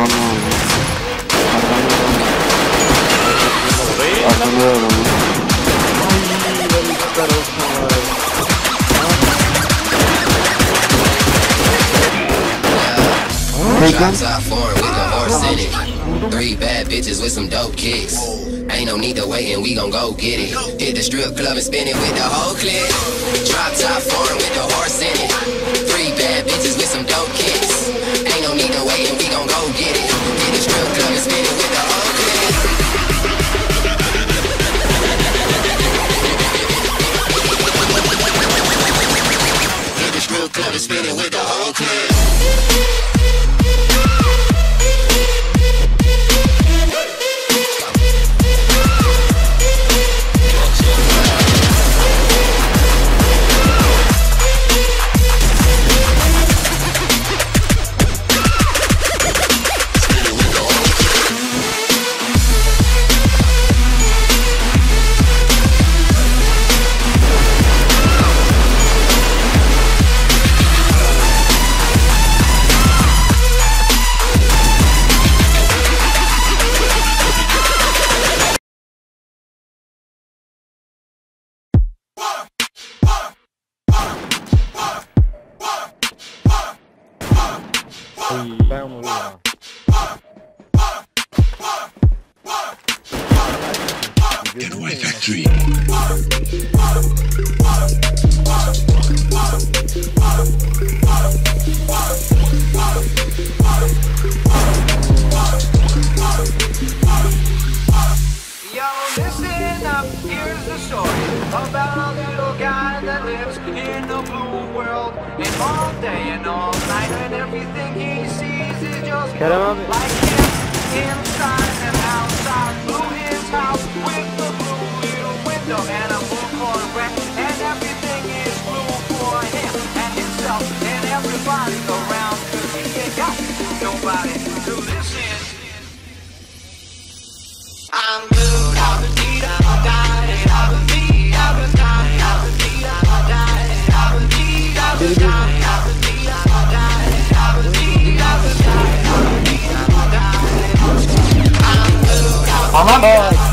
With. Three bad bitches with some dope kicks. Ain't no need to wait and we gon' go get it. Hit the strip club and spin it with the whole clip. Drop top forward club and spin it with the whole clip. Ben onu ya. Get factory. Yo, listen up, here's the story about a little guy that lives in a blue world. And all day and all and everything he sees is just Kerem abi. like him inside and outside. Blue his house with the blue little window and a blue Corvette. And everything is blue for him and himself and everybody around. Cause he ain't got nobody to listen. I'm blue, blue,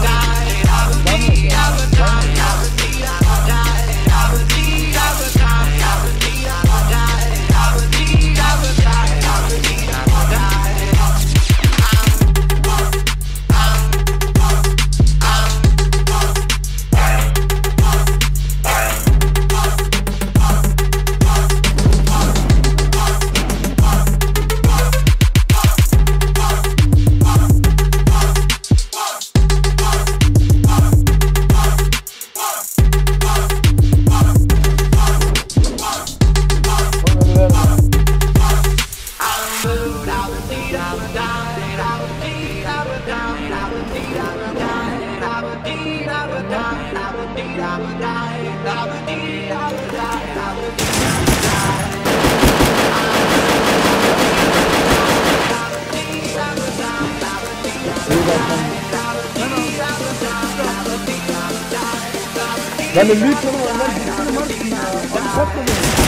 De büyük konu onlar gitsin varsın ya. Abi satma beni.